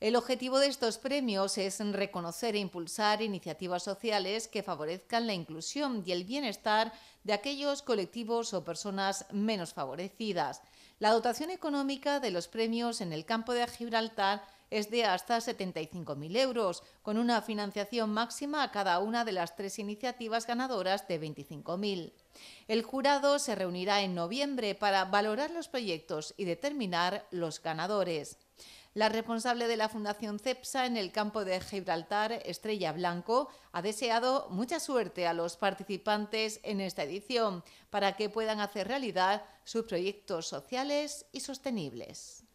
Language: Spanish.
El objetivo de estos premios es reconocer e impulsar iniciativas sociales que favorezcan la inclusión y el bienestar de aquellos colectivos o personas menos favorecidas. La dotación económica de los premios en el campo de Gibraltar es de hasta 75.000 euros, con una financiación máxima a cada una de las tres iniciativas ganadoras de 25.000. El jurado se reunirá en noviembre para valorar los proyectos y determinar los ganadores. La responsable de la Fundación CEPSA en el campo de Gibraltar, Estrella Blanco, ha deseado mucha suerte a los participantes en esta edición para que puedan hacer realidad sus proyectos sociales y sostenibles.